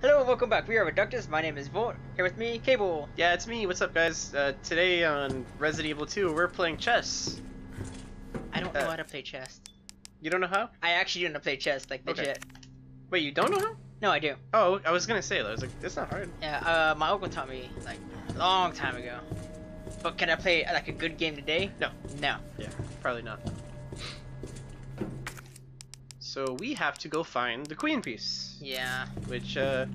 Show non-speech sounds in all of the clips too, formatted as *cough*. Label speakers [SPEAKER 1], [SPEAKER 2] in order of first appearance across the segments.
[SPEAKER 1] Hello, and welcome back. We are Reductus. My name is Volt. Here with me, Cable.
[SPEAKER 2] Yeah, it's me. What's up, guys? Uh, today on Resident Evil 2, we're playing chess.
[SPEAKER 1] I don't know
[SPEAKER 2] Uh,
[SPEAKER 1] how to play chess.
[SPEAKER 2] You don't know how?
[SPEAKER 1] I actually don't know how to play chess, like legit. Okay.
[SPEAKER 2] Wait, you don't know how?
[SPEAKER 1] No, I do.
[SPEAKER 2] Oh, I was gonna say that. I was like, it's not hard.
[SPEAKER 1] Yeah, uh, my uncle taught me like a long time ago. But can I play like a good game today?
[SPEAKER 2] No.
[SPEAKER 1] No.
[SPEAKER 2] Yeah, probably not. So we have to go find the queen piece,
[SPEAKER 1] Yeah.
[SPEAKER 2] which uh,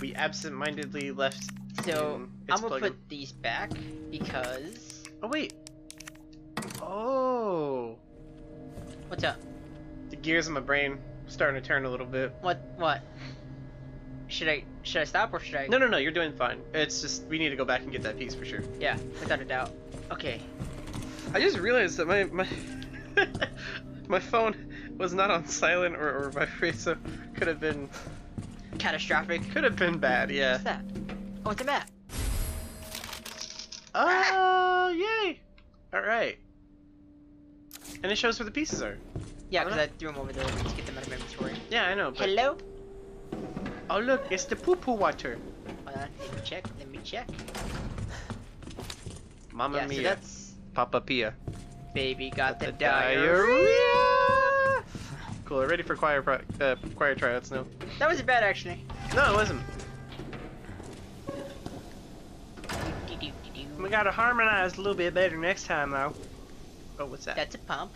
[SPEAKER 2] we absent-mindedly left.
[SPEAKER 1] So I'm gonna
[SPEAKER 2] plug-in.
[SPEAKER 1] put these back because
[SPEAKER 2] Oh wait. Oh,
[SPEAKER 1] what's up?
[SPEAKER 2] the gears in my brain starting to turn a little bit.
[SPEAKER 1] What what? Should I should I stop or should I?
[SPEAKER 2] No, no, no. You're doing fine. It's just we need to go back and get that piece for sure.
[SPEAKER 1] Yeah, without a doubt. Okay.
[SPEAKER 2] I just realized that my my *laughs* my phone was not on silent or, or vibrate, *laughs* so could have been
[SPEAKER 1] Catastrophic.
[SPEAKER 2] could have been bad. Yeah.
[SPEAKER 1] What's that? Oh, it's a map.
[SPEAKER 2] Oh, yay! All right. And it shows where the pieces are.
[SPEAKER 1] Yeah, because. I threw them over there to get them out of my inventory.
[SPEAKER 2] Yeah, I know. But
[SPEAKER 1] Hello.
[SPEAKER 2] oh, look, it's the poo poo water.
[SPEAKER 1] Hold on, let me check. Let me check.
[SPEAKER 2] Mama
[SPEAKER 1] yeah, so
[SPEAKER 2] mia,
[SPEAKER 1] that's
[SPEAKER 2] Papa Pia.
[SPEAKER 1] baby got the,
[SPEAKER 2] The
[SPEAKER 1] diarrhea.
[SPEAKER 2] diarrhea. Cool. Ready for choir pro- uh, choir tryouts now?
[SPEAKER 1] That wasn't bad actually.
[SPEAKER 2] No, it wasn't. We gotta harmonize a little bit better next time, though. Oh, what's that?
[SPEAKER 1] That's a pump.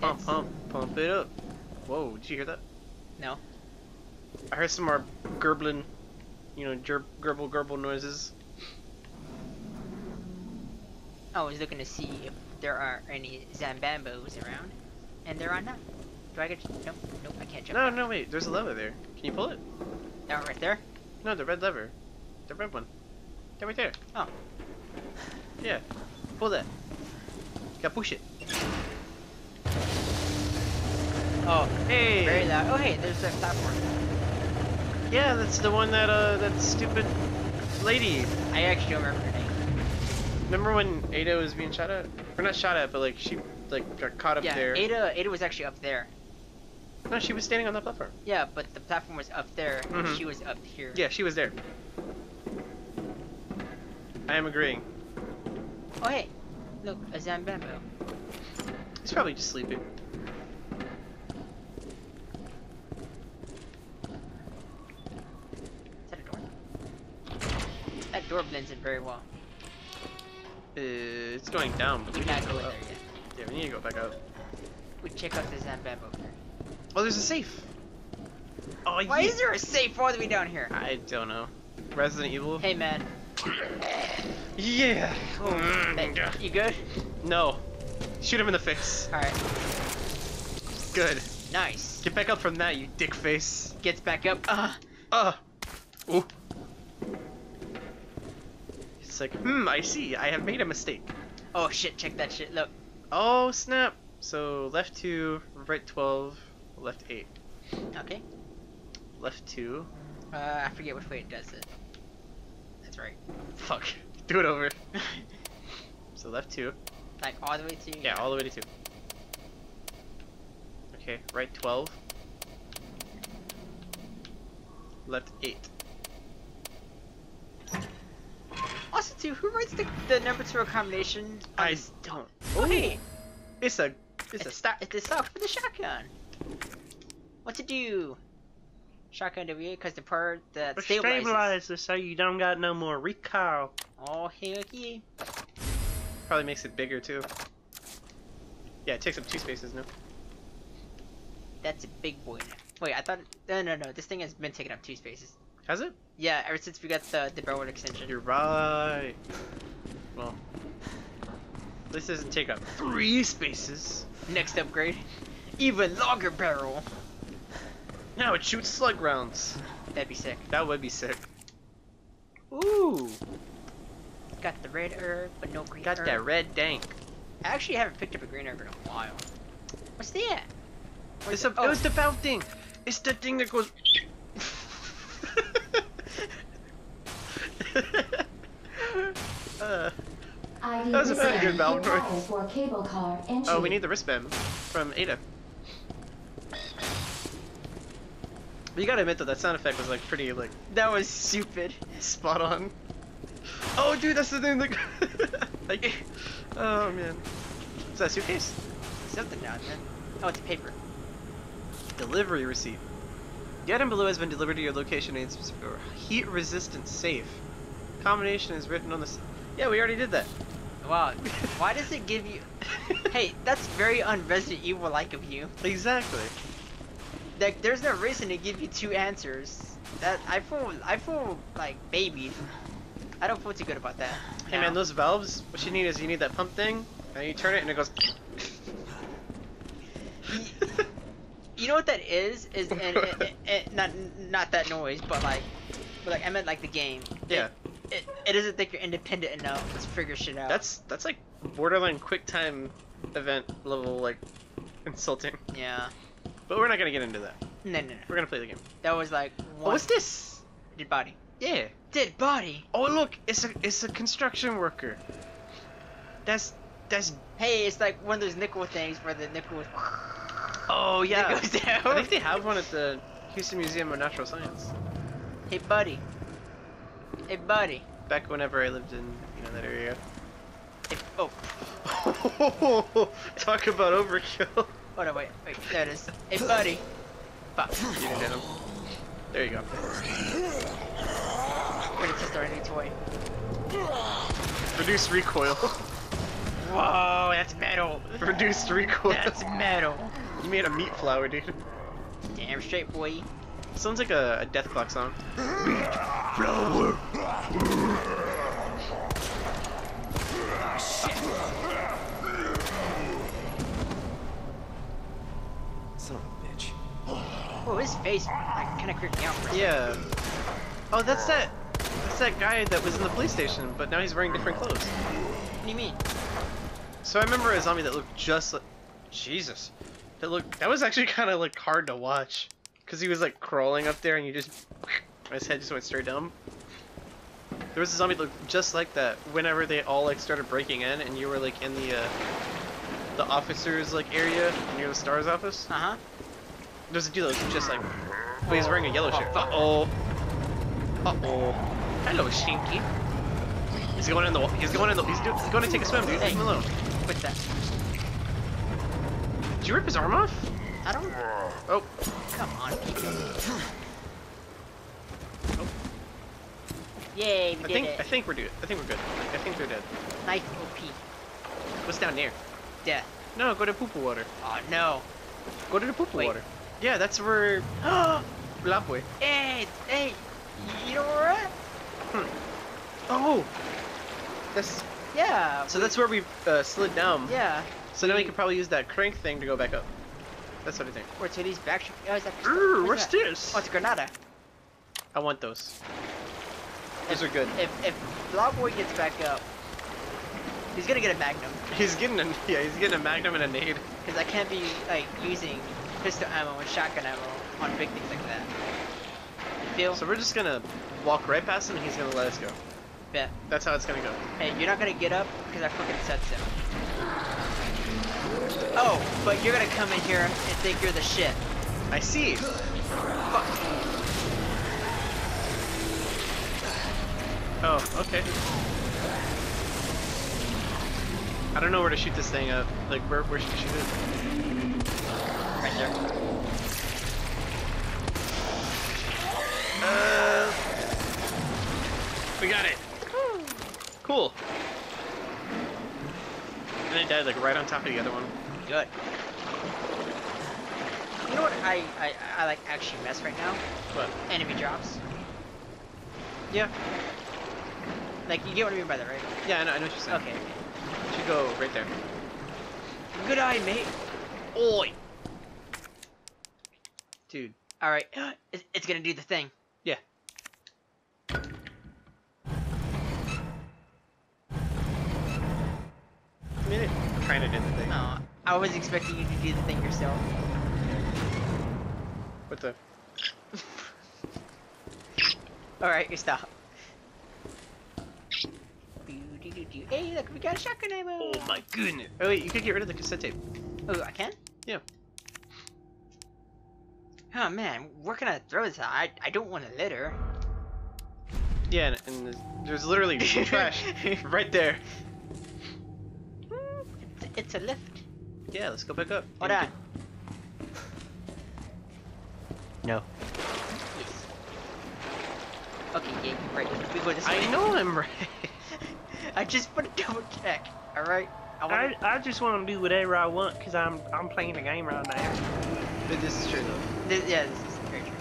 [SPEAKER 2] Pump,
[SPEAKER 1] That's-
[SPEAKER 2] pump, pump it up. Whoa, did you hear that?
[SPEAKER 1] No.
[SPEAKER 2] I heard some more gurgling, you know, gerb, gurble, gurble noises.
[SPEAKER 1] I was looking to see if there are any Zambambos around, and there are not. Do I get? Nope, nope, I can't jump.
[SPEAKER 2] No, no, wait, there's a lever there. Can you pull it?
[SPEAKER 1] That one right there.
[SPEAKER 2] No, the red lever. The red one. They're right there.
[SPEAKER 1] Oh.
[SPEAKER 2] Yeah. Pull that. You gotta push it.
[SPEAKER 1] Oh,
[SPEAKER 2] Hey!
[SPEAKER 1] very loud. Oh, hey, there's that platform.
[SPEAKER 2] Yeah, that's the one that, uh, that stupid lady.
[SPEAKER 1] I actually don't remember her name.
[SPEAKER 2] Remember when Ada was being shot at? Or not shot at, but like, she, like, got caught up
[SPEAKER 1] yeah,
[SPEAKER 2] there.
[SPEAKER 1] Ada. Ada was actually up there.
[SPEAKER 2] No, she was standing on the platform.
[SPEAKER 1] Yeah, but the platform was up there. and
[SPEAKER 2] Mhm.
[SPEAKER 1] She was up here.
[SPEAKER 2] Yeah, she was there. I am agreeing.
[SPEAKER 1] Oh, hey, look, a Zambambo.
[SPEAKER 2] He's probably just sleeping.
[SPEAKER 1] Is that a door? That door blends in very well.
[SPEAKER 2] Uh, it's going down, but
[SPEAKER 1] We
[SPEAKER 2] we need to
[SPEAKER 1] go
[SPEAKER 2] go up.
[SPEAKER 1] there yet.
[SPEAKER 2] Yeah, we need to go back up.
[SPEAKER 1] We check out the Zambambo.
[SPEAKER 2] Oh, there's a safe. Oh,
[SPEAKER 1] Why
[SPEAKER 2] yeah.
[SPEAKER 1] is there a safe all the way down here?
[SPEAKER 2] I don't know. Resident Evil.
[SPEAKER 1] Hey man,
[SPEAKER 2] Yeah.
[SPEAKER 1] hey,
[SPEAKER 2] Mm,
[SPEAKER 1] you good?
[SPEAKER 2] No. Shoot him in the face.
[SPEAKER 1] Alright,
[SPEAKER 2] Good.
[SPEAKER 1] nice.
[SPEAKER 2] Get back up from that, you dick face.
[SPEAKER 1] Gets back up. Uh,
[SPEAKER 2] Uh. Ooh. It's like, hmm, I see. I have made a mistake.
[SPEAKER 1] oh shit, check that shit. Look.
[SPEAKER 2] Oh, snap. So, left 2, right 12, left 8.
[SPEAKER 1] Okay.
[SPEAKER 2] Left 2.
[SPEAKER 1] Uh, I forget which way it does it. That's right.
[SPEAKER 2] Fuck. *laughs* Do it over. So, left 2.
[SPEAKER 1] Like all the way to.
[SPEAKER 2] Yeah, all the way to 2. Okay, right 12. Left 8.
[SPEAKER 1] Also, too, who writes the, the number two combination?
[SPEAKER 2] I don't.
[SPEAKER 1] Oh, hey,
[SPEAKER 2] It's a. It's a
[SPEAKER 1] it's
[SPEAKER 2] stat.
[SPEAKER 1] It's a stock for the shotgun. What to do? Shotgun WA because the part that stabilizes.
[SPEAKER 2] so you don't got no more recoil.
[SPEAKER 1] Oh heck yeah!
[SPEAKER 2] Probably makes it bigger too. Yeah, it takes up two spaces now.
[SPEAKER 1] That's a big boy. Wait, I thought. No, no, no. This thing has been taking up two spaces.
[SPEAKER 2] Has it?
[SPEAKER 1] Yeah, ever since we got the the barrel extension.
[SPEAKER 2] You're right. Well, this doesn't take up three spaces.
[SPEAKER 1] Next upgrade, *laughs* even longer barrel.
[SPEAKER 2] Now it shoots slug rounds.
[SPEAKER 1] That'd be sick.
[SPEAKER 2] That would be sick. Ooh,
[SPEAKER 1] Got the red herb, but no green
[SPEAKER 2] got
[SPEAKER 1] herb.
[SPEAKER 2] that red dank.
[SPEAKER 1] I actually haven't picked up a green herb in a while. What's that? Where's
[SPEAKER 2] It's a,
[SPEAKER 1] it? Oh,
[SPEAKER 2] It was the valve thing. It's the thing that goes. *laughs* *laughs* uh, That was a very
[SPEAKER 3] wristband
[SPEAKER 2] good valve noise.
[SPEAKER 3] for cable car entry.
[SPEAKER 2] oh, we need the wristband from Ada. But you gotta admit though, that sound effect was like pretty like
[SPEAKER 1] That was stupid.
[SPEAKER 2] spot on. Oh, dude, that's the thing. That... *laughs* like, oh man, is that a suitcase?
[SPEAKER 1] Something down there. Oh, it's a paper.
[SPEAKER 2] Delivery receipt. The item below has been delivered to your location and it's heat-resistant safe. Combination is written on the. Yeah, we already did that.
[SPEAKER 1] Wow. *laughs* Why does it give you? *laughs* Hey, that's very un-Resident Evil-like of you.
[SPEAKER 2] Exactly.
[SPEAKER 1] Like, there's no reason to give you two answers. That I feel, I feel like babied. I don't feel too good about that.
[SPEAKER 2] Hey
[SPEAKER 1] now.
[SPEAKER 2] man, those valves. What you need is you need that pump thing, and you turn it, and it goes. *laughs*
[SPEAKER 1] You know what that is? Is and, and, and- not not that noise, but like, but like I meant like the game.
[SPEAKER 2] yeah,
[SPEAKER 1] It, it doesn't think you're independent enough to figure shit out.
[SPEAKER 2] that's that's like borderline quick time event level like insulting.
[SPEAKER 1] yeah.
[SPEAKER 2] But we're not gonna get into that.
[SPEAKER 1] No, no, no.
[SPEAKER 2] We're gonna play the game.
[SPEAKER 1] That was like
[SPEAKER 2] Oh,
[SPEAKER 1] one
[SPEAKER 2] what's this?
[SPEAKER 1] dead body.
[SPEAKER 2] Yeah.
[SPEAKER 1] Dead body.
[SPEAKER 2] Oh look, it's a it's a construction worker. That's that's.
[SPEAKER 1] Hey, it's like one of those nickel things where the nickel was.
[SPEAKER 2] Oh *laughs* yeah.
[SPEAKER 1] It goes down.
[SPEAKER 2] I think they have one at the Houston Museum of Natural Science.
[SPEAKER 1] Hey, buddy. Hey, buddy.
[SPEAKER 2] Back whenever I lived in you know that area.
[SPEAKER 1] Hey, oh, *laughs*
[SPEAKER 2] Talk about overkill. *laughs*
[SPEAKER 1] hold on, wait, wait. There it is. Hey, buddy. Fuck.
[SPEAKER 2] You didn't hit him. There you go.
[SPEAKER 1] We're gonna test our new toy.
[SPEAKER 2] Reduced recoil.
[SPEAKER 1] Whoa, that's metal.
[SPEAKER 2] Reduced recoil.
[SPEAKER 1] That's metal.
[SPEAKER 2] You made a meat flower, dude.
[SPEAKER 1] Damn straight, boy.
[SPEAKER 2] Sounds like a, a Deathklok song.
[SPEAKER 4] Son of a bitch.
[SPEAKER 1] Whoa, his face like kind of creeped me out. For a second.
[SPEAKER 2] Yeah. Oh, that's that. That's that guy that was in the police station, but now he's wearing different clothes.
[SPEAKER 1] What do you mean?
[SPEAKER 2] So I remember a zombie that looked just like Jesus. That looked that was actually *laughs* kind of like hard to watch, cause he was like crawling up there and you just *laughs* his head just went straight down. There was a zombie that looked just like that. Whenever they all like started breaking in and you were like in the uh, the officers like area near the STARS office.
[SPEAKER 1] Uh huh.
[SPEAKER 2] There's a dude was just like, but he's wearing a yellow
[SPEAKER 1] Oh,
[SPEAKER 2] shirt. Uh oh. Uh oh. Hello, Shinky. He's going in the. He's going in the. He's, do, he's going to take a swim, dude.
[SPEAKER 1] Hey.
[SPEAKER 2] Leave him alone.
[SPEAKER 1] Quit that.
[SPEAKER 2] Did you rip his arm off?
[SPEAKER 1] I don't.
[SPEAKER 2] Oh.
[SPEAKER 1] Come on, people. Yay, we
[SPEAKER 2] I
[SPEAKER 1] did
[SPEAKER 2] think.
[SPEAKER 1] it.
[SPEAKER 2] I think we're good. I think we're good. I think they're dead.
[SPEAKER 1] Knife OP.
[SPEAKER 2] What's down there?
[SPEAKER 1] Death.
[SPEAKER 2] No, go to poo poo water.
[SPEAKER 1] Oh no.
[SPEAKER 2] Go to the poo poo
[SPEAKER 1] Wait.
[SPEAKER 2] water. Yeah, that's where. Blah boy.
[SPEAKER 1] hey, hey. You know where we're at?
[SPEAKER 2] Oh. That's.
[SPEAKER 1] Yeah.
[SPEAKER 2] So that's where we uh, slid down.
[SPEAKER 1] Yeah.
[SPEAKER 2] So now we could probably use that crank thing to go back up. That's what I think.
[SPEAKER 1] Where Titty's back. Oh, is that?
[SPEAKER 2] Urgh, what's
[SPEAKER 1] that?
[SPEAKER 2] this?
[SPEAKER 1] Oh, it's Granada.
[SPEAKER 2] I want those. Those are good.
[SPEAKER 1] If if Blah Boy gets back up, he's gonna get a Magnum.
[SPEAKER 2] He's getting a yeah, he's getting a magnum and a nade.
[SPEAKER 1] Because I can't be like using pistol ammo and shotgun ammo on big things like that. Feel?
[SPEAKER 2] So we're just gonna walk right past him and he's gonna let us go.
[SPEAKER 1] Bet.
[SPEAKER 2] That's how it's gonna go.
[SPEAKER 1] Hey, you're not gonna get up because I fucking said so. Oh, but you're gonna come in here and think you're the shit.
[SPEAKER 2] I see.
[SPEAKER 1] Fuck.
[SPEAKER 2] Oh, okay. I don't know where to shoot this thing up. Like where where should we shoot it? Uh We got it. Cool. And it died like right on top of the other one.
[SPEAKER 1] Good. You know what I, I, I like actually mess right now?
[SPEAKER 2] But
[SPEAKER 1] Enemy drops.
[SPEAKER 2] yeah.
[SPEAKER 1] Like, you get what I mean by that, right?
[SPEAKER 2] Yeah, I know, I know what you're saying.
[SPEAKER 1] Okay.
[SPEAKER 2] You should go right there.
[SPEAKER 1] Good eye, mate.
[SPEAKER 2] Oi! Dude.
[SPEAKER 1] Alright, *gasps* it's, it's gonna do the thing.
[SPEAKER 2] Yeah. I mean, it kinda did the thing.
[SPEAKER 1] No, I was expecting you to do the thing yourself.
[SPEAKER 2] What the? *laughs*
[SPEAKER 1] Alright, you stop. Hey, look, we got a shotgun ammo!
[SPEAKER 2] Oh my goodness. Oh wait, you could get rid of the cassette tape.
[SPEAKER 1] Oh, I can?
[SPEAKER 2] Yeah.
[SPEAKER 1] Oh man, where can I throw this? I I don't want to litter.
[SPEAKER 2] Yeah, and, and there's- there's literally *laughs* trash right there.
[SPEAKER 1] It's, it's a lift.
[SPEAKER 2] Yeah, let's go back up.
[SPEAKER 1] Hold
[SPEAKER 2] Yeah,
[SPEAKER 1] on. No. Yes. Okay, yeah, you're right. We go this way.
[SPEAKER 2] I know I'm *laughs* right.
[SPEAKER 1] I just want to double check. All right. I
[SPEAKER 5] I. I just want to do whatever I want because I'm I'm playing the game right now.
[SPEAKER 2] but this is true though.
[SPEAKER 1] This, yeah, this is very true.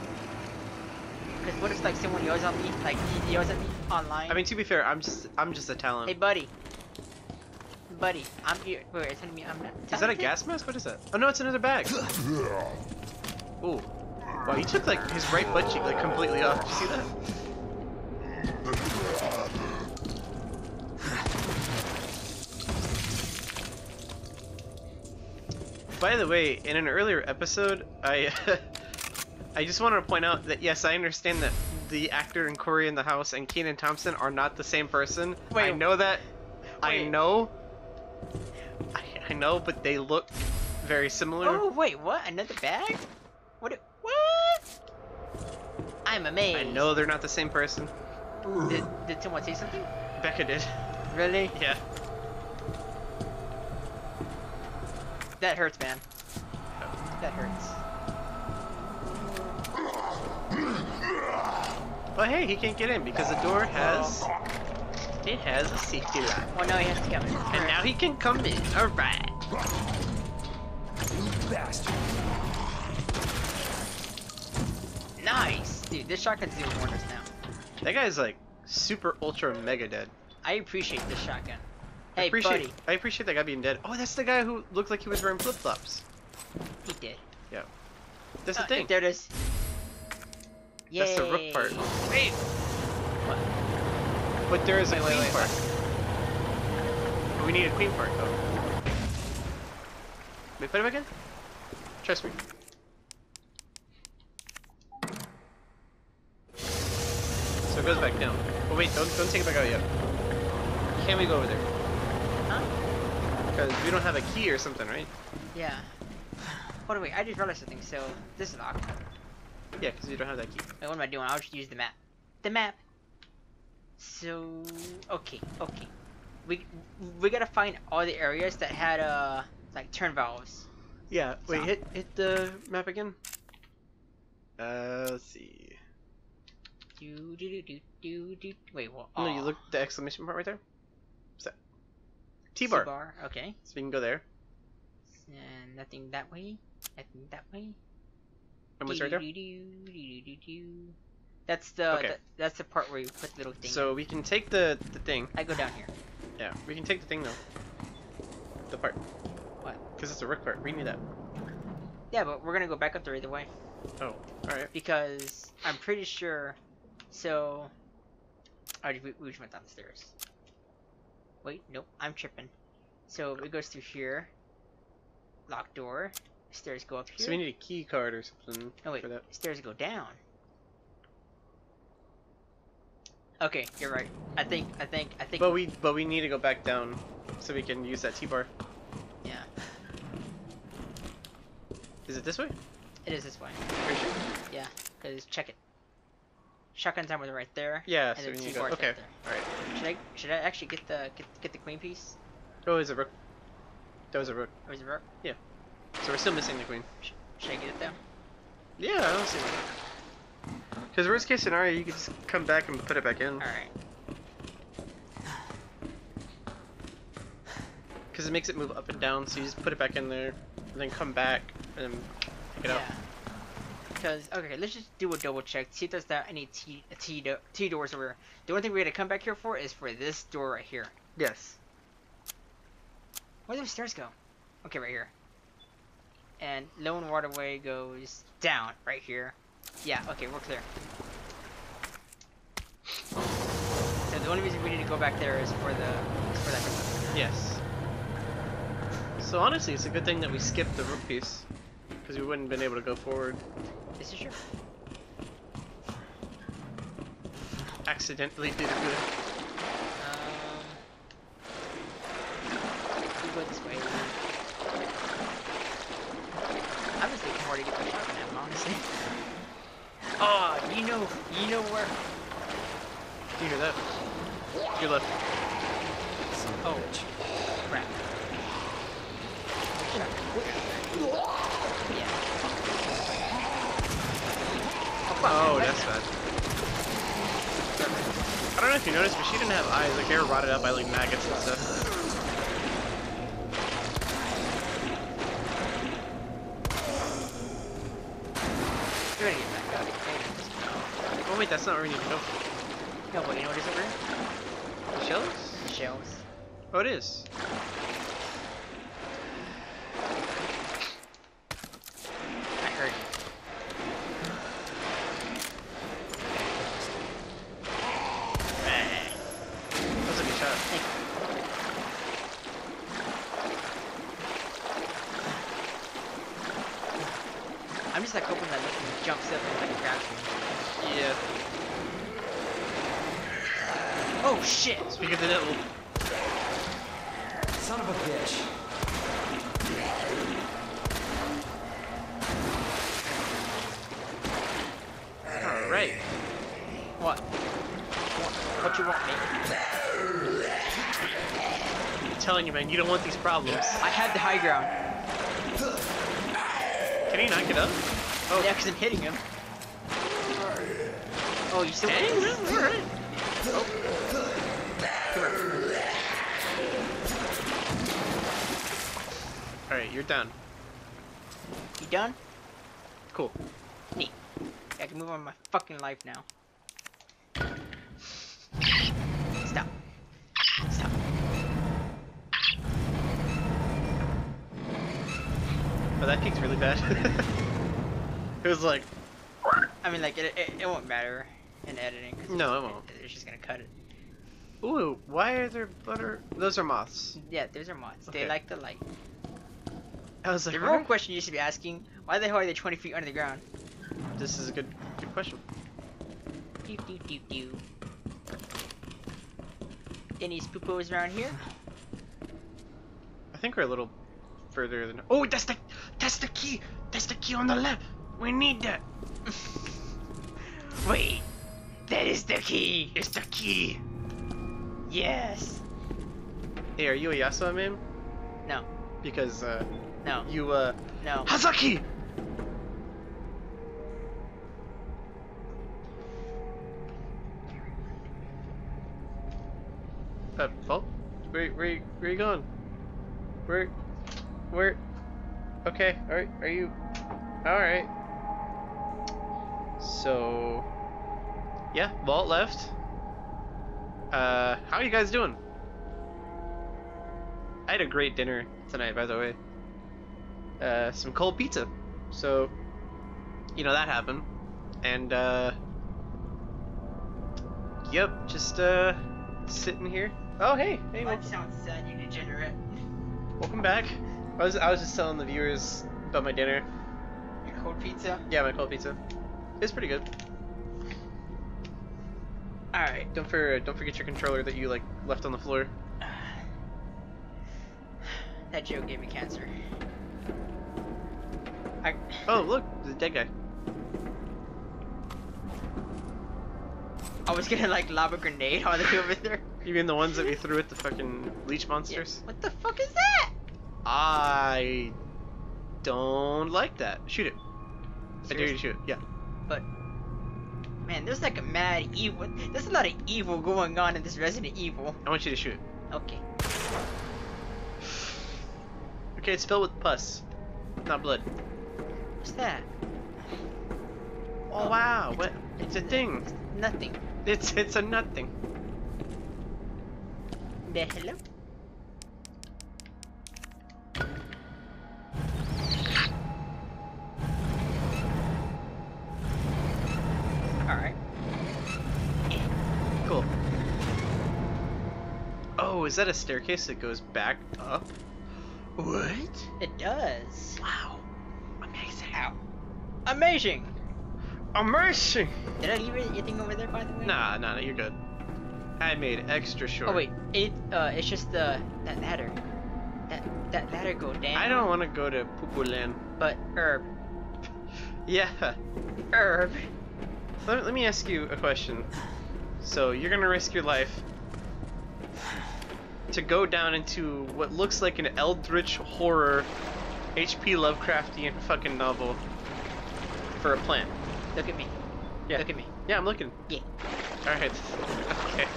[SPEAKER 1] Because what if like someone yells at me, like he yells at me online?
[SPEAKER 2] I mean, to be fair, I'm just I'm just a talent.
[SPEAKER 1] hey buddy. Buddy, I'm here. Wait, wait, it's telling me I'm not.
[SPEAKER 2] Is that a gas mask? What is that? Oh no, it's another bag. *laughs* Ooh. Wow, he took like his right butt cheek like completely off. Did you see that? By the way, in an earlier episode, I *laughs* I just wanted to point out that yes, I understand that the actor and Cory in the House and Kenan Thompson are not the same person. I know that. I know. I, I know, but they look very similar.
[SPEAKER 1] Oh wait, what? Another bag? What? What? I'm amazed.
[SPEAKER 2] I know they're not the same person.
[SPEAKER 1] Did, did someone say something?
[SPEAKER 2] Becca did.
[SPEAKER 1] Really? *laughs*
[SPEAKER 2] Yeah.
[SPEAKER 1] That hurts, man. That hurts.
[SPEAKER 2] But hey, he can't get in because the door has it has a safety lock.
[SPEAKER 1] Well, now he has to come in.
[SPEAKER 2] And now he can come in. Alright.
[SPEAKER 4] Bastard.
[SPEAKER 1] Nice, dude. This shotgun's doing wonders now.
[SPEAKER 2] That guy's like super ultra mega dead.
[SPEAKER 1] I appreciate this shotgun.
[SPEAKER 2] I
[SPEAKER 1] Hey,
[SPEAKER 2] appreciate
[SPEAKER 1] buddy.
[SPEAKER 2] I appreciate that guy being dead. Oh, that's the guy who looked like he was wearing flip flops.
[SPEAKER 1] He did. Yeah.
[SPEAKER 2] That's the
[SPEAKER 1] Uh,
[SPEAKER 2] thing.
[SPEAKER 1] There it is. Yay.
[SPEAKER 2] That's the rook part.
[SPEAKER 1] Wait. What?
[SPEAKER 2] But there is a
[SPEAKER 1] Wait, wait,
[SPEAKER 2] queen
[SPEAKER 1] wait,
[SPEAKER 2] part. We need a queen part though. Wait, put it back in? Trust me. So it goes back down. Oh wait, don't don't take it back out yet. Can we go over there?
[SPEAKER 1] Huh?
[SPEAKER 2] Because we don't have a key or something, right?
[SPEAKER 1] Yeah. Hold on, wait. I just realized something. So this is locked.
[SPEAKER 2] Yeah, because you don't have that key.
[SPEAKER 1] Wait, what am I doing? I'll just use the map. The map. So okay, okay. We we gotta find all the areas that had uh like turn valves.
[SPEAKER 2] Yeah. Wait, hit hit the map again. Uh, let's see.
[SPEAKER 1] Do do do do do do. Wait, what?
[SPEAKER 2] No, you look the exclamation mark right there. What's that? T-bar.
[SPEAKER 1] T bar. Okay.
[SPEAKER 2] So we can go there.
[SPEAKER 1] And nothing that way. Nothing that way.
[SPEAKER 2] And what's right there?
[SPEAKER 1] That's the,
[SPEAKER 2] Okay.
[SPEAKER 1] the that's the part where you put the little thing.
[SPEAKER 2] So we can take the the thing.
[SPEAKER 1] I go down here.
[SPEAKER 2] Yeah, we can take the thing though. The part.
[SPEAKER 1] What?
[SPEAKER 2] Because it's a rook part. We need that.
[SPEAKER 1] Yeah, but we're gonna go back up there either way
[SPEAKER 2] Oh, all right.
[SPEAKER 1] because I'm pretty sure. So, oh, we, we just went down the stairs. Wait, nope, I'm tripping. So it goes through here. Locked door. Stairs go up here.
[SPEAKER 2] So we need a key card or something
[SPEAKER 1] Oh wait,
[SPEAKER 2] for that.
[SPEAKER 1] stairs go down. Okay, you're right. I think, I think, I think.
[SPEAKER 2] But we but we need to go back down so we can use that T-bar.
[SPEAKER 1] yeah,
[SPEAKER 2] Is it this way?
[SPEAKER 1] it is this way.
[SPEAKER 2] Pretty sure.
[SPEAKER 1] Yeah, cause check it. Shotgun timer was right there.
[SPEAKER 2] Yeah.
[SPEAKER 1] And
[SPEAKER 2] So
[SPEAKER 1] then
[SPEAKER 2] we need to
[SPEAKER 1] T-bar's
[SPEAKER 2] go.
[SPEAKER 1] right
[SPEAKER 2] Okay.
[SPEAKER 1] there.
[SPEAKER 2] All right.
[SPEAKER 1] Should I should I actually get the get, get the queen piece?
[SPEAKER 2] Oh, is a rook. That was a rook.
[SPEAKER 1] Oh, is it rook?
[SPEAKER 2] So we're still missing the queen.
[SPEAKER 1] Should I get it though?
[SPEAKER 2] Yeah, I don't see why. Because worst case scenario, you could just come back and put it back in.
[SPEAKER 1] All right.
[SPEAKER 2] Because it makes it move up and down, so you just put it back in there, and then come back, and then pick it
[SPEAKER 1] yeah.
[SPEAKER 2] up.
[SPEAKER 1] Because okay, let's just do a double check. See if there's not any T T do- T doors over. Here. The only thing we're gonna come back here for is for this door right here.
[SPEAKER 2] Yes.
[SPEAKER 1] Where do the stairs go? Okay, right here. And Lone Waterway goes down right here. Yeah, okay, we're clear. So the only reason we need to go back there is for the is for that.
[SPEAKER 2] Yes. So honestly, it's a good thing that we skipped the rook piece, because we wouldn't have been able to go forward.
[SPEAKER 1] This is true.
[SPEAKER 2] Accidentally did it good.
[SPEAKER 1] Um, we go this way. I'm just thinking more to get the shotgun ammo, honestly. you know, you know where.
[SPEAKER 2] You hear that? Your left.
[SPEAKER 4] Son of a
[SPEAKER 1] Oh.
[SPEAKER 4] bitch.
[SPEAKER 1] Crap. Yeah. fuck,
[SPEAKER 2] Oh,
[SPEAKER 1] man,
[SPEAKER 2] that's bad. I don't know if you noticed, but she didn't have eyes. Like they were rotted out by like maggots and stuff.
[SPEAKER 1] We're gonna get back up. We're gonna get this-
[SPEAKER 2] Oh wait, that's not where we need to go.
[SPEAKER 1] No, but you know what is over here?
[SPEAKER 2] Shells?
[SPEAKER 1] Shells.
[SPEAKER 2] Oh, it is.
[SPEAKER 1] I heard you.
[SPEAKER 2] That was a good shot.
[SPEAKER 1] Thank you. I'm just like hoping that nothing jumps up and like grabs me.
[SPEAKER 2] Yeah.
[SPEAKER 1] Oh shit!
[SPEAKER 2] Speak of the devil.
[SPEAKER 4] Son of a bitch.
[SPEAKER 2] Alright.
[SPEAKER 1] What? What, what you want me?
[SPEAKER 2] I'm telling you, man, you don't want these problems.
[SPEAKER 1] I had the high ground.
[SPEAKER 2] Can he not get up? Oh.
[SPEAKER 1] Yeah, because I'm hitting him. Oh, you still
[SPEAKER 2] Dang, man, alright. Alright, you're done.
[SPEAKER 1] You done?
[SPEAKER 2] Cool.
[SPEAKER 1] Neat. I can move on with my fucking life now. Stop. Stop.
[SPEAKER 2] Oh, that kick's really bad. *laughs* it was like,
[SPEAKER 1] I mean, like, it, it, it won't matter in editing.
[SPEAKER 2] No, it won't.
[SPEAKER 1] It's just gonna cut it.
[SPEAKER 2] ooh, why are there butter? Those are moths.
[SPEAKER 1] Yeah, those are mods. They like the light.
[SPEAKER 2] I was like,
[SPEAKER 1] The real question you should be asking, why the hell are they 20 feet under the ground?
[SPEAKER 2] this is a good, good question.
[SPEAKER 1] Doo doo doo doo. Any spoopos around here?
[SPEAKER 2] I think we're a little further than. Oh, that's the, that's the key. That's the key on the left. We need that. *laughs*
[SPEAKER 1] Wait, is the key.
[SPEAKER 2] It's the key.
[SPEAKER 1] Yes.
[SPEAKER 2] Hey, are you a Yasuo man?
[SPEAKER 1] No.
[SPEAKER 2] Because uh,
[SPEAKER 1] No.
[SPEAKER 2] you uh,
[SPEAKER 1] No.
[SPEAKER 2] Hasagi. Uh, Paul, where, where, you- where you going? Where, where? Okay, all right. Are you? All right. So, yeah, Volt left. Uh, how are you guys doing? I had a great dinner tonight, by the way. Uh, some cold pizza. So, you know that happened, and uh, yep, just uh, sitting here. Oh hey, hey,
[SPEAKER 1] That sounds sad, you degenerate.
[SPEAKER 2] welcome back. I was I was just telling the viewers about my dinner.
[SPEAKER 1] Your cold pizza?
[SPEAKER 2] Yeah, my cold pizza. It's pretty good.
[SPEAKER 1] Alright.
[SPEAKER 2] Don't for don't forget your controller that you like left on the floor. *sighs*
[SPEAKER 1] That joke gave me cancer. I,
[SPEAKER 2] Oh look, the dead guy.
[SPEAKER 1] I was gonna like lob a grenade on the over there.
[SPEAKER 2] You mean the ones that we threw at the fucking leech monsters?
[SPEAKER 1] What the fuck is that?
[SPEAKER 2] I don't like that. Shoot it. I dare you to shoot it. Yeah.
[SPEAKER 1] Man, there's like a mad evil. There's a lot of evil going on in this Resident Evil.
[SPEAKER 2] I want you to shoot.
[SPEAKER 1] Okay.
[SPEAKER 2] Okay, it's filled with pus, not blood.
[SPEAKER 1] What's that?
[SPEAKER 2] Oh, oh wow, what? It's a thing.
[SPEAKER 1] Nothing.
[SPEAKER 2] It's it's a nothing.
[SPEAKER 1] The hello?
[SPEAKER 2] Oh, is that a staircase that goes back up? What?
[SPEAKER 1] It does.
[SPEAKER 2] Wow. Amazing.
[SPEAKER 1] Ow. Amazing!
[SPEAKER 2] Amazing.
[SPEAKER 1] Did I leave anything over there by the way?
[SPEAKER 2] Nah, nah, nah, you're good. I made extra short.
[SPEAKER 1] Oh wait, it uh it's just the that ladder. That that ladder go down.
[SPEAKER 2] I don't want to go to Poo Poo
[SPEAKER 1] but herb. *laughs*
[SPEAKER 2] Yeah.
[SPEAKER 1] Herb.
[SPEAKER 2] let, let me ask you a question. So you're gonna risk your life to go down into what looks like an eldritch horror, H.P. Lovecraftian fucking novel for a plan.
[SPEAKER 1] Look at me.
[SPEAKER 2] Yeah.
[SPEAKER 1] Look at me.
[SPEAKER 2] Yeah, I'm looking.
[SPEAKER 1] Yeah.
[SPEAKER 2] All right. Okay.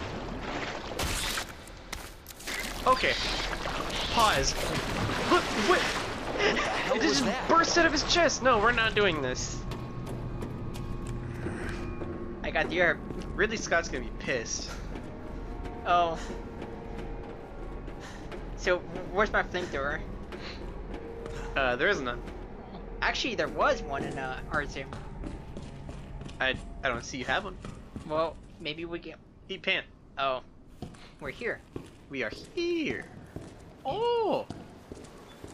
[SPEAKER 2] Okay. Pause. What? What?
[SPEAKER 4] hell
[SPEAKER 2] It just
[SPEAKER 4] that?
[SPEAKER 2] burst out of his chest. No, we're not doing this.
[SPEAKER 1] I got the herb.
[SPEAKER 2] Ridley Scott's gonna be pissed.
[SPEAKER 1] Oh. So, where's my flamethrower?
[SPEAKER 2] Uh, there isn't none.
[SPEAKER 1] Actually, there was one in uh, R2.
[SPEAKER 2] I I don't see you have one.
[SPEAKER 1] Well, maybe we get.
[SPEAKER 2] Eat pant.
[SPEAKER 1] Oh, we're here.
[SPEAKER 2] We are here. Oh.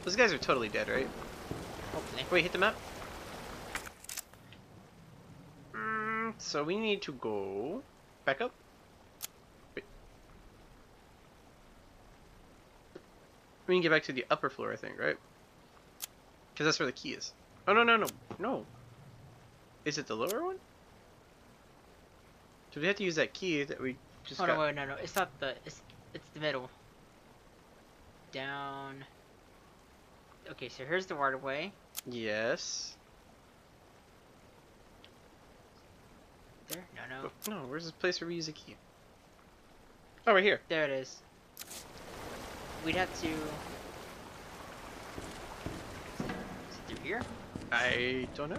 [SPEAKER 2] Those guys are totally dead, right?
[SPEAKER 1] Hopefully.
[SPEAKER 2] Wait, hit the map. Mm, so we need to go back up. We can get back to the upper floor, I think, right? Because that's where the key is. Oh no no no no! Is it the lower one? Do we have to use that key that we just
[SPEAKER 1] Oh
[SPEAKER 2] got?
[SPEAKER 1] no, wait, no, no. It's not the. It's it's the middle. Down. Okay, so here's the waterway.
[SPEAKER 2] Yes.
[SPEAKER 1] There? No, no.
[SPEAKER 2] Oh, no, where's this place where we use a key? Oh, right here.
[SPEAKER 1] There it is. We'd have to. Is it through here?
[SPEAKER 2] I don't know.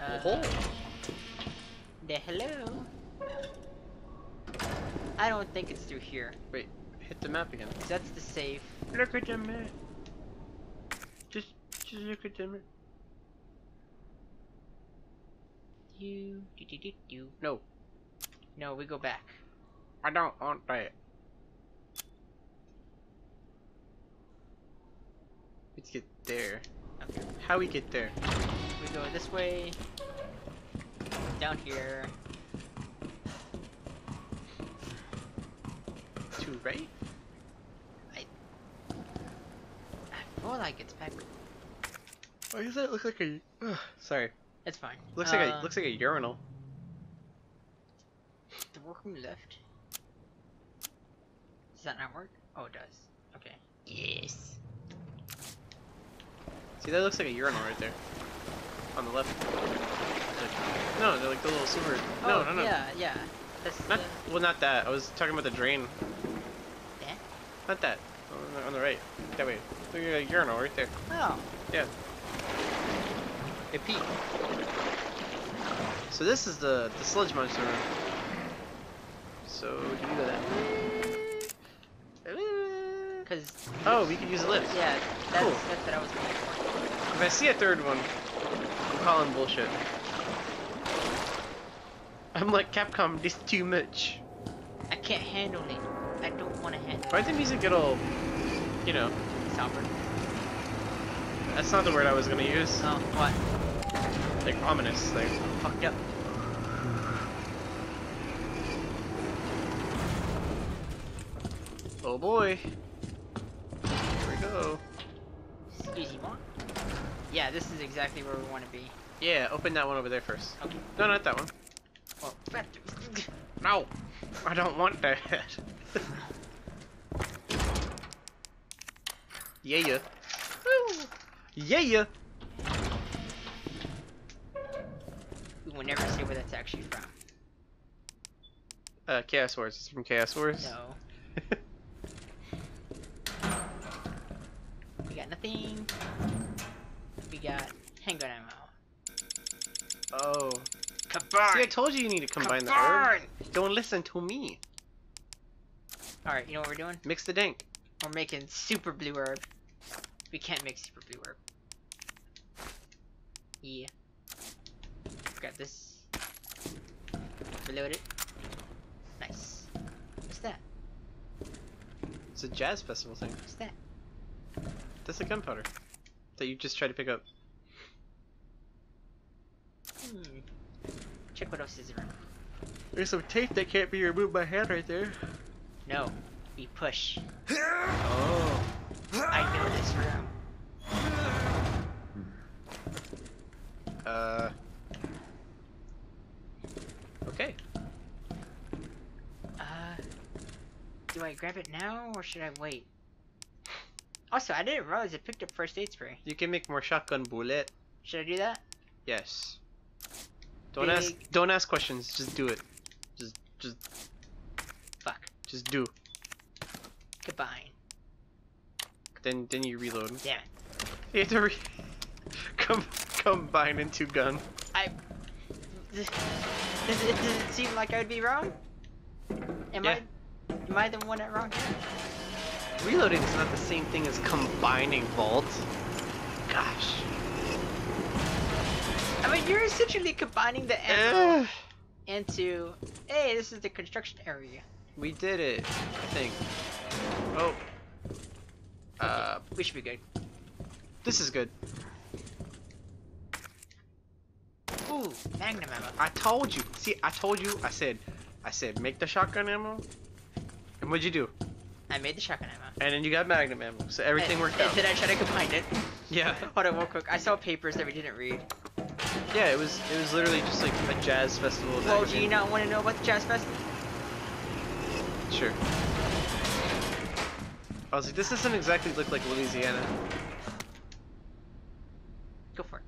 [SPEAKER 1] Uh,
[SPEAKER 2] Oh.
[SPEAKER 1] The hello. I don't think it's through here.
[SPEAKER 2] Wait, hit the map again.
[SPEAKER 1] That's the safe.
[SPEAKER 2] Look at the map. Just, just look at the map.
[SPEAKER 1] Do do do do.
[SPEAKER 2] No,
[SPEAKER 1] No, we go back.
[SPEAKER 2] I don't want that. Let's get there.
[SPEAKER 1] Okay.
[SPEAKER 2] How we get there?
[SPEAKER 1] We go this way. Down here.
[SPEAKER 2] To right?
[SPEAKER 1] I feel like it's back.
[SPEAKER 2] Why does that look like a? Ugh, sorry.
[SPEAKER 1] It's fine.
[SPEAKER 2] Looks like
[SPEAKER 1] Uh,
[SPEAKER 2] a looks like a urinal.
[SPEAKER 1] The workroom left. Does that not work? Oh, it does. Okay. Yes.
[SPEAKER 2] See, that looks like a urinal right there. On the left. Like- no, they're like the little silver. No,
[SPEAKER 1] oh,
[SPEAKER 2] no, no.
[SPEAKER 1] Yeah, yeah. That's
[SPEAKER 2] Not
[SPEAKER 1] the.
[SPEAKER 2] well, not that. I was talking about the drain.
[SPEAKER 1] That?
[SPEAKER 2] Not that. On the, on the right. That way. Look at a urinal right there.
[SPEAKER 1] Oh.
[SPEAKER 2] Yeah. Hey, Pete. So this is the the sludge monster room. So do we go that way?
[SPEAKER 1] Because.
[SPEAKER 2] Oh, we could use a lift.
[SPEAKER 1] Yeah, that's,
[SPEAKER 2] Cool.
[SPEAKER 1] that's what I was going for.
[SPEAKER 2] If I see a third one, I'm calling bullshit. I'm like Capcom, this too much.
[SPEAKER 1] I can't handle it. I don't want to handle it.
[SPEAKER 2] Why did the music get all, you know?
[SPEAKER 1] it.
[SPEAKER 2] That's not the word I was gonna use.
[SPEAKER 1] Oh, what?
[SPEAKER 2] Like ominous. Like
[SPEAKER 1] fuck up.
[SPEAKER 2] oh boy. Here we go.
[SPEAKER 1] Excuse me. Yeah, this is exactly where we want to be.
[SPEAKER 2] Yeah, open that one over there first.
[SPEAKER 1] Okay.
[SPEAKER 2] No, not that one.
[SPEAKER 1] Well,
[SPEAKER 2] No, I don't want that. *laughs* yeah, yeah. Woo. Yeah, yeah. Uh, Chaos Wars. It's from Chaos Wars.
[SPEAKER 1] No. *laughs* We got nothing. We got handgun ammo.
[SPEAKER 2] oh.
[SPEAKER 1] Combine!
[SPEAKER 2] See, I told you you need to combine the herb. Don't listen to me.
[SPEAKER 1] Alright, you know what we're doing?
[SPEAKER 2] Mix the dank.
[SPEAKER 1] We're making super blue herb. We can't make super blue herb. Yeah. Grab this. Reload it. Nice. What's that?
[SPEAKER 2] It's a jazz festival thing.
[SPEAKER 1] What's that?
[SPEAKER 2] That's the gunpowder that you just tried to pick up.
[SPEAKER 1] Hmm. Check what else is around.
[SPEAKER 2] There's some tape that can't be removed by hand right there.
[SPEAKER 1] No. We push.
[SPEAKER 2] Oh.
[SPEAKER 1] I know this room.
[SPEAKER 2] Uh. Okay.
[SPEAKER 1] Uh, do I grab it now or should I wait? Also, I didn't realize it picked up first aid spray.
[SPEAKER 2] You can make more shotgun bullet.
[SPEAKER 1] Should I do that?
[SPEAKER 2] Yes. Don't ask. Don't ask questions. Just do it. Just, just,
[SPEAKER 1] Fuck.
[SPEAKER 2] just do.
[SPEAKER 1] Combine.
[SPEAKER 2] Then, then you reload.
[SPEAKER 1] Damn it.
[SPEAKER 2] You have to re- *laughs* com- combine into gun.
[SPEAKER 1] I. Does, it, does it seem like I'd be wrong? Am
[SPEAKER 2] Yeah.
[SPEAKER 1] I? Am I the one that wrong here?
[SPEAKER 2] Reloading is not the same thing as combining Volt. Gosh.
[SPEAKER 1] I mean, you're essentially combining the ammo into. Hey, this is the construction area.
[SPEAKER 2] we did it. I think. Oh. Uh,
[SPEAKER 1] We should be good.
[SPEAKER 2] this is good.
[SPEAKER 1] Ooh, magnum ammo.
[SPEAKER 2] I told you. See, I told you. I said, I said, make the shotgun ammo. And what'd you do?
[SPEAKER 1] I made the shotgun ammo.
[SPEAKER 2] And then you got magnum ammo. So everything
[SPEAKER 1] and,
[SPEAKER 2] worked out.
[SPEAKER 1] Eh, then I tried to combine it.
[SPEAKER 2] Yeah. *laughs*
[SPEAKER 1] Hold on, real quick. I saw papers that we didn't read.
[SPEAKER 2] Yeah, it was it was literally just like a jazz festival.
[SPEAKER 1] Well, oh,
[SPEAKER 2] do
[SPEAKER 1] you not want to know about the Jazz Fest?
[SPEAKER 2] Sure. I was like, this doesn't exactly look like Louisiana.
[SPEAKER 1] Go for it.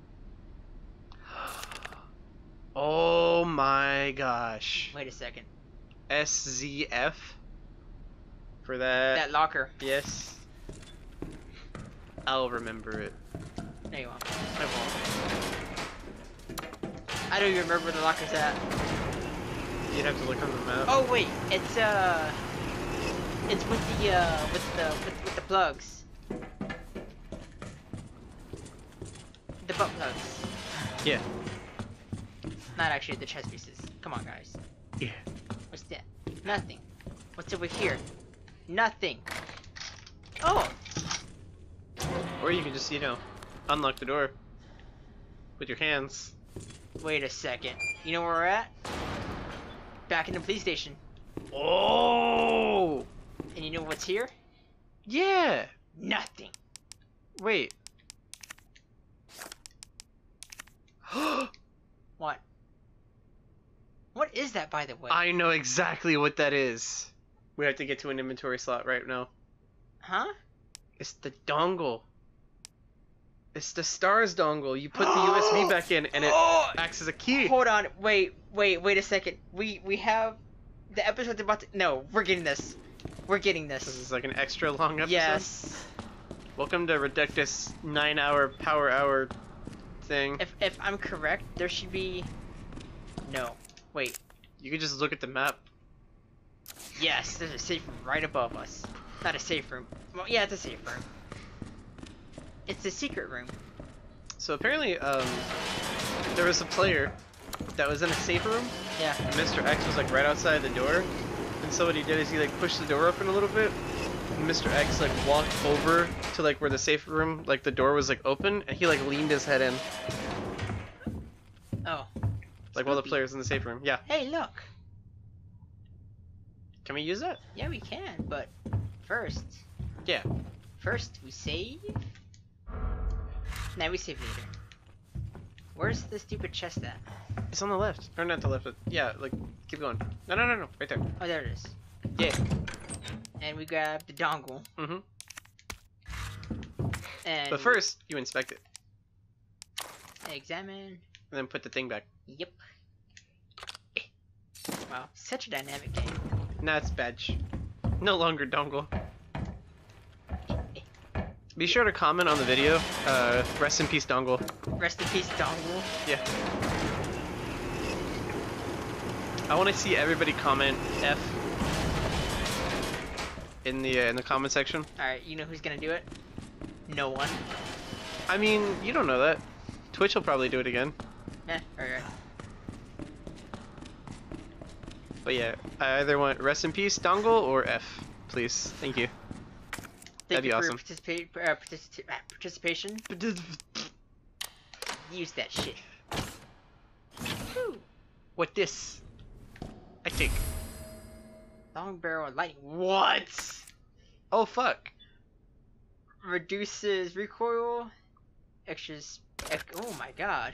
[SPEAKER 1] *gasps*
[SPEAKER 2] Oh my gosh.
[SPEAKER 1] Wait a second.
[SPEAKER 2] SZF for that.
[SPEAKER 1] That locker.
[SPEAKER 2] Yes. I'll remember it.
[SPEAKER 1] There you are.
[SPEAKER 2] I won't.
[SPEAKER 1] I don't even remember where the locker's at.
[SPEAKER 2] You'd have to look on the map.
[SPEAKER 1] Oh wait, it's uh, it's with the uh, with the with, with the plugs. The butt plugs.
[SPEAKER 2] Yeah.
[SPEAKER 1] Not actually the chest pieces. Come on, guys.
[SPEAKER 2] Yeah.
[SPEAKER 1] What's that? Nothing. What's over here? Nothing. Oh,
[SPEAKER 2] Or you can just, you know, unlock the door with your hands.
[SPEAKER 1] wait a second. You know where we're at? Back in the police station.
[SPEAKER 2] Oh!
[SPEAKER 1] And you know what's here?
[SPEAKER 2] Yeah!
[SPEAKER 1] Nothing.
[SPEAKER 2] Wait. *gasps*
[SPEAKER 1] What? What is that, by the way?
[SPEAKER 2] I know exactly what that is. We have to get to an inventory slot right now.
[SPEAKER 1] Huh?
[SPEAKER 2] It's the dongle. It's the STARS dongle. You put the *gasps* USB back in and it
[SPEAKER 1] Oh!
[SPEAKER 2] acts as a key.
[SPEAKER 1] Hold on. Wait. Wait. Wait a second. We we have the episode's about to. No, we're getting this. We're getting
[SPEAKER 2] This
[SPEAKER 1] this.
[SPEAKER 2] is like an extra long episode.
[SPEAKER 1] Yes.
[SPEAKER 2] Welcome to Reductus 9 hour power hour thing.
[SPEAKER 1] If if I'm correct, there should be. No. Wait.
[SPEAKER 2] You could just look at the map.
[SPEAKER 1] Yes, there's a safe room right above us. Not a safe room. Well, yeah, it's a safe room. It's the secret room.
[SPEAKER 2] So apparently, um, there was a player that was in a safe room.
[SPEAKER 1] Yeah.
[SPEAKER 2] And Mr. X was like right outside the door. And so what he did is he like pushed the door open a little bit. And Mr. X like walked over to like where the safe room, like the door was like open, and he like leaned his head in,
[SPEAKER 1] Oh.
[SPEAKER 2] like while the player's in the safe room. Yeah.
[SPEAKER 1] Hey, look.
[SPEAKER 2] Can we use it?
[SPEAKER 1] Yeah, we can, but first.
[SPEAKER 2] Yeah.
[SPEAKER 1] First, we save. Now we save later. Where's the stupid chest at?
[SPEAKER 2] It's on the left. Or not the left, but yeah, like keep going. No, no, no, no, right there.
[SPEAKER 1] Oh, there it is.
[SPEAKER 2] Yeah.
[SPEAKER 1] And we grab the dongle.
[SPEAKER 2] Mhm.
[SPEAKER 1] And
[SPEAKER 2] But first, you inspect it,
[SPEAKER 1] examine.
[SPEAKER 2] and then put the thing back.
[SPEAKER 1] Yep. Wow, such a dynamic game.
[SPEAKER 2] Now it's badge. No longer dongle. Be sure to comment on the video. Uh, rest in peace, dongle.
[SPEAKER 1] Rest in peace, dongle.
[SPEAKER 2] Yeah. I want to see everybody comment F in the uh, in the comment section.
[SPEAKER 1] All right, you know who's gonna do it? No one.
[SPEAKER 2] I mean, you don't know that. Twitch will probably do it again.
[SPEAKER 1] Eh, alright.
[SPEAKER 2] But yeah, I either want rest in peace, dongle, or F, please. Thank you.
[SPEAKER 1] Thank
[SPEAKER 2] That'd be
[SPEAKER 1] you
[SPEAKER 2] awesome.
[SPEAKER 1] for participa- uh, partici- uh, participation. Use that shit. Whew.
[SPEAKER 2] What this? I take.
[SPEAKER 1] Long barrel light. What?
[SPEAKER 2] Oh fuck.
[SPEAKER 1] Reduces recoil extra. s- Oh my god.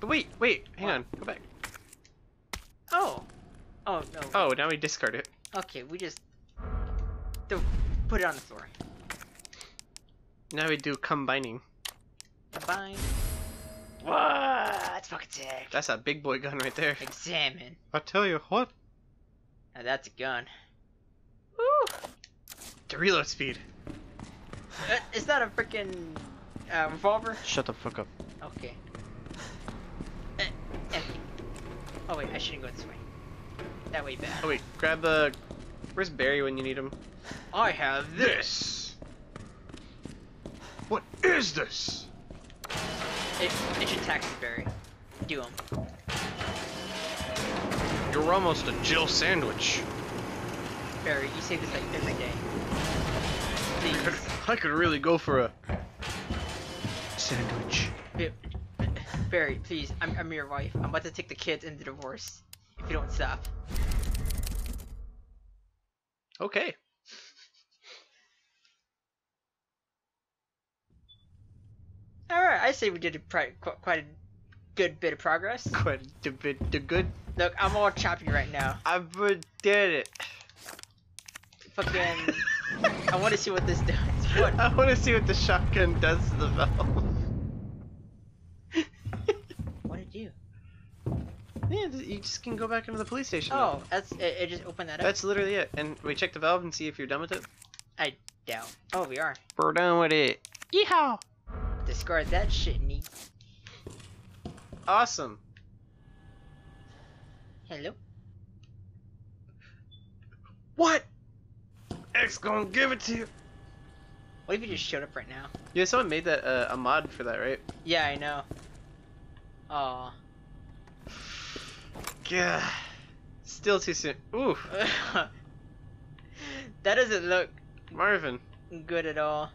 [SPEAKER 2] But wait, wait, hang
[SPEAKER 1] What?
[SPEAKER 2] on, go back.
[SPEAKER 1] Oh. Oh no.
[SPEAKER 2] Oh, now we discard it.
[SPEAKER 1] Okay, we just. Don't put it on the floor.
[SPEAKER 2] Now we do combining.
[SPEAKER 1] Combine. Whoa, that's fucking sick.
[SPEAKER 2] That's a big boy gun right there.
[SPEAKER 1] Examine.
[SPEAKER 2] I tell you what.
[SPEAKER 1] Now that's a gun. Woo!
[SPEAKER 2] The reload speed.
[SPEAKER 1] Uh, is that a freaking uh, revolver?
[SPEAKER 2] Shut the fuck up.
[SPEAKER 1] Okay. Uh. Oh wait, I shouldn't go this way. That way bad.
[SPEAKER 2] Oh wait, grab the. Where's Barry when you need him?
[SPEAKER 1] I have
[SPEAKER 2] This. What is this?
[SPEAKER 1] It, it should taxi Barry. Do him.
[SPEAKER 2] You're almost a Jill sandwich.
[SPEAKER 1] Barry, you say this like every day. Please.
[SPEAKER 2] I could really go for a sandwich.
[SPEAKER 1] Barry, please. I'm, I'm your wife. I'm about to take the kids into divorce. You don't stop.
[SPEAKER 2] Okay.
[SPEAKER 1] Alright, I say we did a pri- quite a good bit of progress. *laughs*
[SPEAKER 2] Quite a bit the good.
[SPEAKER 1] Look, I'm all choppy right now.
[SPEAKER 2] I did it.
[SPEAKER 1] Fucking. I want to see what this does. *laughs* What?
[SPEAKER 2] I want to see what the shotgun does to the valve.
[SPEAKER 1] What did you?
[SPEAKER 2] Yeah, you just can go back into the police station. now.
[SPEAKER 1] Oh, that's it, it. Just opened that up.
[SPEAKER 2] That's literally it. And we check the valve and see if you're done with it.
[SPEAKER 1] I doubt. Oh, we are.
[SPEAKER 2] We're done with it. Yeehaw!
[SPEAKER 1] Discard that shit, neat.
[SPEAKER 2] Awesome.
[SPEAKER 1] Hello.
[SPEAKER 2] What? X gonna give it to you.
[SPEAKER 1] What if you just showed up right now?
[SPEAKER 2] Yeah, someone made that uh, a mod for that, right?
[SPEAKER 1] Yeah, I know. Aw.
[SPEAKER 2] Yeah. Still too soon. Ooh, *laughs*
[SPEAKER 1] that doesn't look
[SPEAKER 2] Marvin.
[SPEAKER 1] good at all.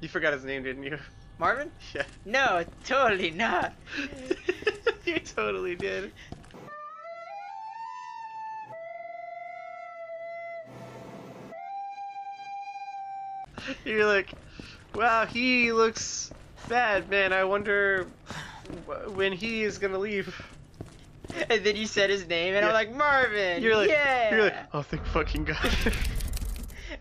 [SPEAKER 2] You forgot his name, didn't you?
[SPEAKER 1] Marvin? *laughs*
[SPEAKER 2] Yeah.
[SPEAKER 1] No, totally not. *laughs*
[SPEAKER 2] you totally did. You're like, wow, he looks bad, man. I wonder wh- when he is gonna leave. *laughs*
[SPEAKER 1] And then you said his name, and I'm like, Marvin!
[SPEAKER 2] You're like,
[SPEAKER 1] yeah!
[SPEAKER 2] you're like, oh, thank fucking god. *laughs*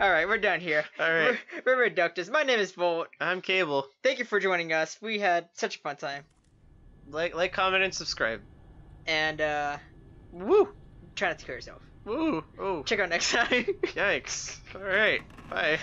[SPEAKER 1] Alright, we're done here.
[SPEAKER 2] Alright.
[SPEAKER 1] We're, we're Reductus. My name is Volt.
[SPEAKER 2] I'm Cable.
[SPEAKER 1] Thank you for joining us. We had such a fun time.
[SPEAKER 2] Like, like, comment, and subscribe.
[SPEAKER 1] And, uh,
[SPEAKER 2] Woo!
[SPEAKER 1] try not to kill yourself.
[SPEAKER 2] Woo! Oh,
[SPEAKER 1] Check out next time. *laughs*
[SPEAKER 2] yikes! All right, bye.